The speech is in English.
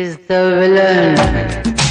is the villain.